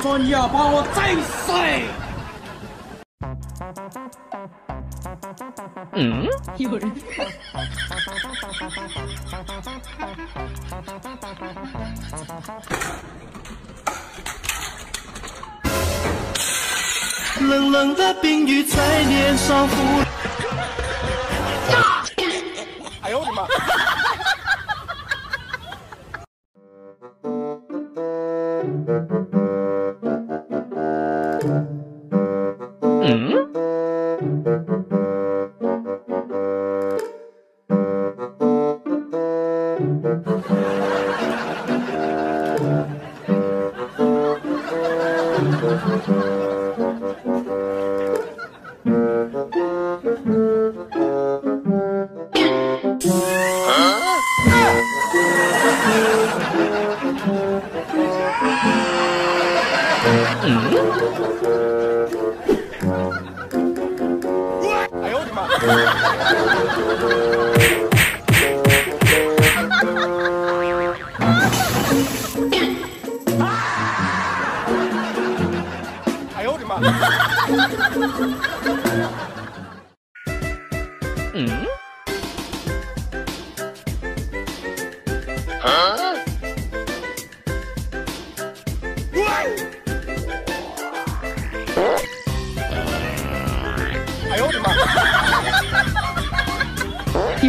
个操作你要把我宰死！嗯，有人。冷冷的冰雨在脸上拂。哎呦我的妈！哎呦我的妈！哎呦我的妈！嗯？哎呦我的妈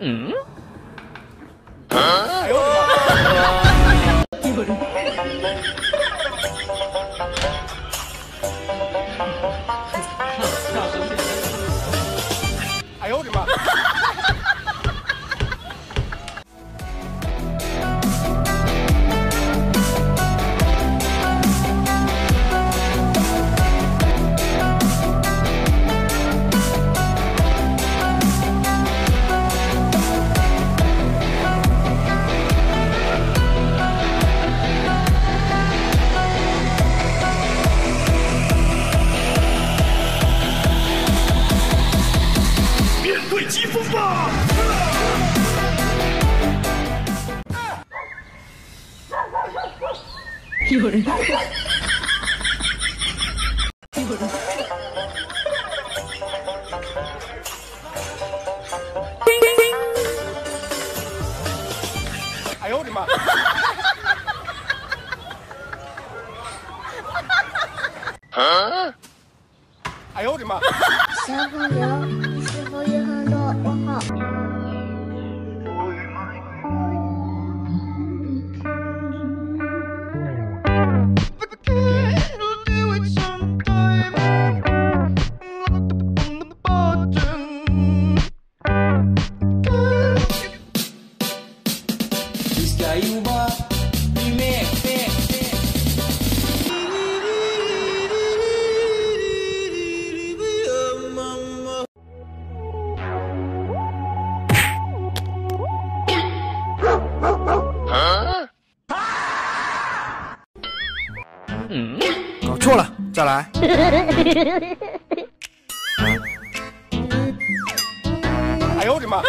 嗯？有人。哎来。哎呦我的妈！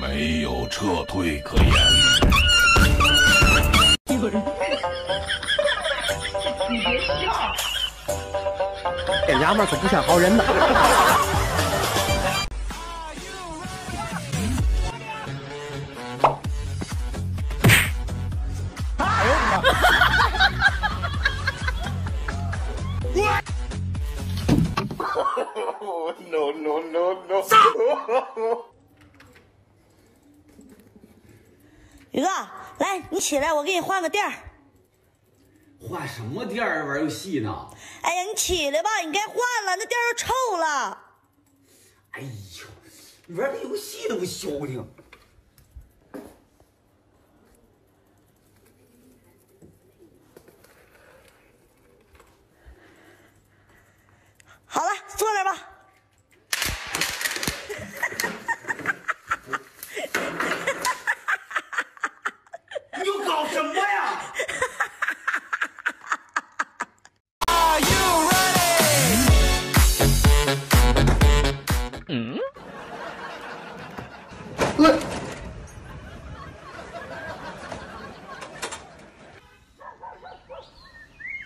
没有撤退可言。有人。这娘们儿可不像好人呐。宇哥，来，你起来，我给你换个垫儿。换什么垫儿？玩游戏呢？哎呀，你起来吧，你该换了，那垫儿又臭了。哎呦，你玩个游戏都不消停。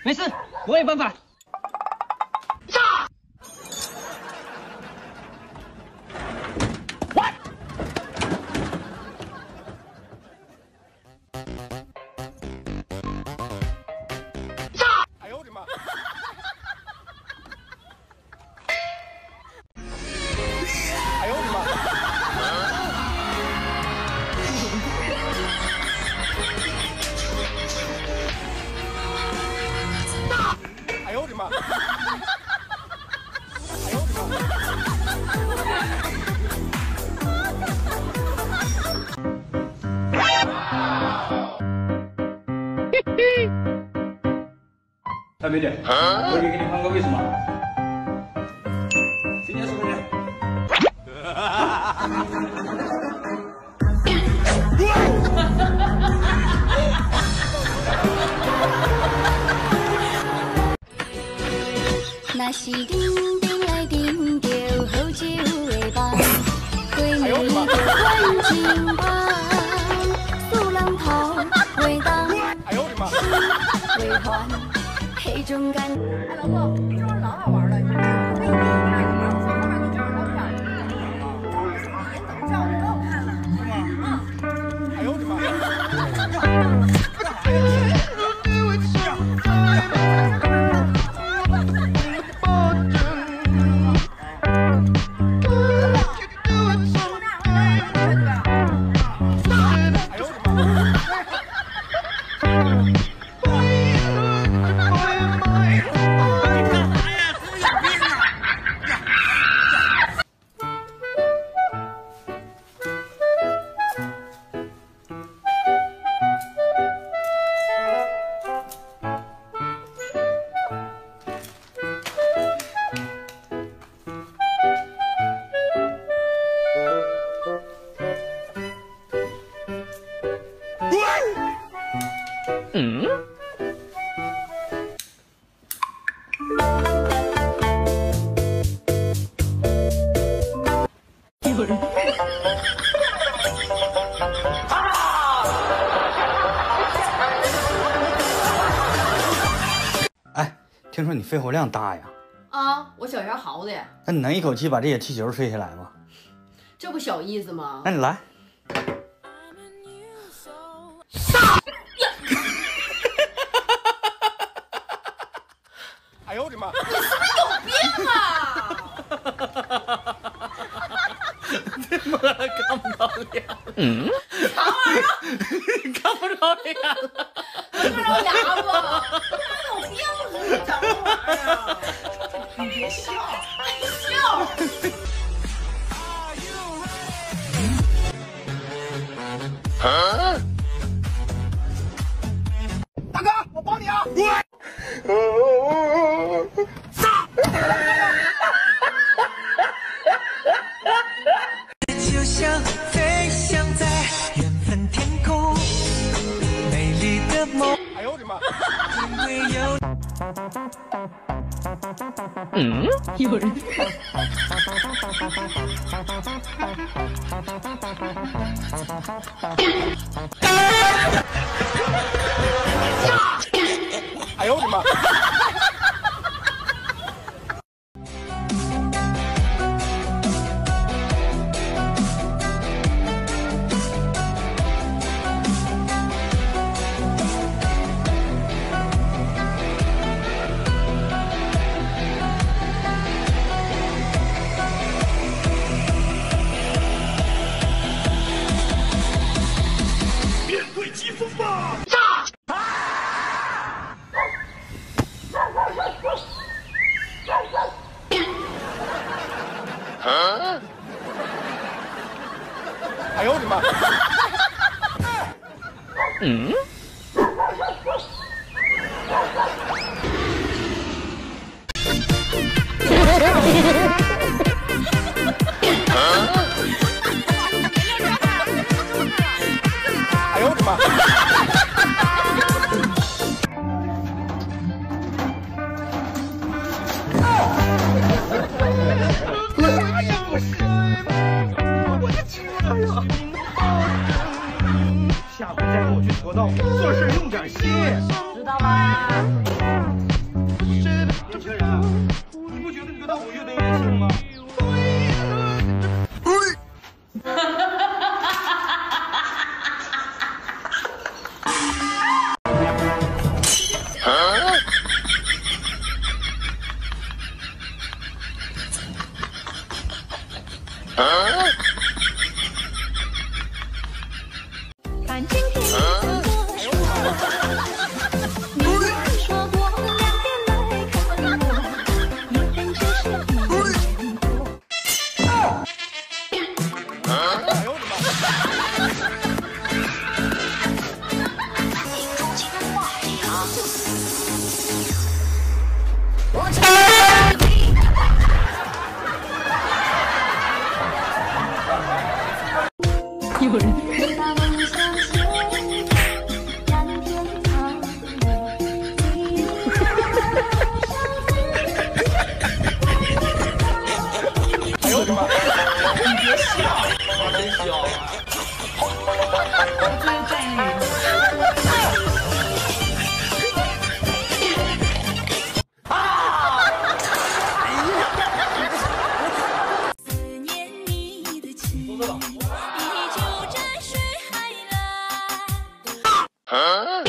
没事，我有办法。美女，我去给你换个位置嘛。今天是不是？那是种感。老公，听说你肺活量大呀？啊，我小牙嚎的，那你能一口气把这些气球吹下来吗？这不小意思吗？那你来。哎呦我的妈！你是不是有病啊！看不着脸，嗯。啥玩意儿看不着脸了。看着牙吧，跟有病似的，长这玩意儿啊！你别笑，笑。大哥，我帮你啊！就像飞翔在缘分天空，美丽的梦，哎呦我的妈！因为有有人，哎呦我的妈！妈！嗯？下回再跟我去河道，做事用点心，知道吗？年轻人啊，你不觉得这个道我越背看 Huh?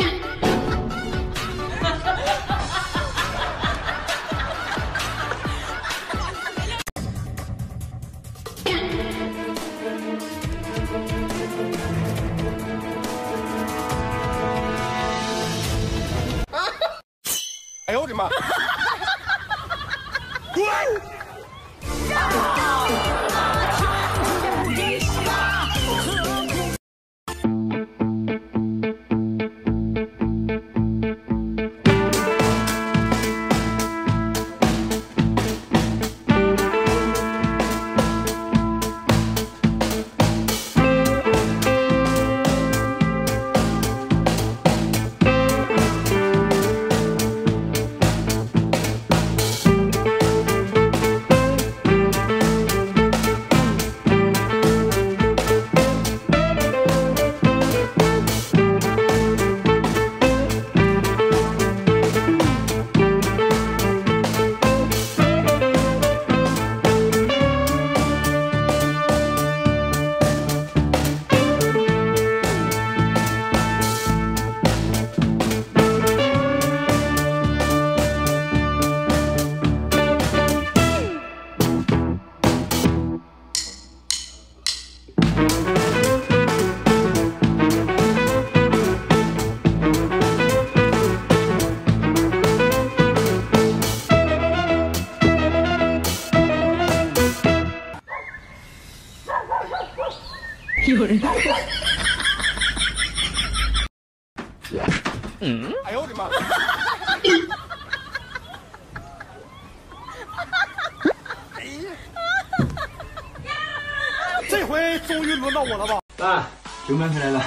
爸，酒买回来了。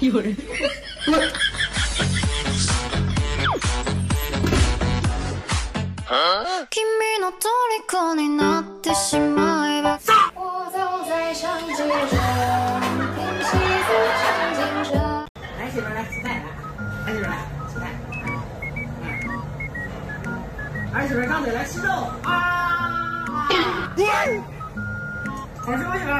有人，君の虜になってしまえば。我走在长街中，听戏子唱京城。来，媳妇儿来吃饭来，来媳妇儿来吃饭。嗯，儿媳妇儿张嘴来吃肉啊！好吃吗，媳妇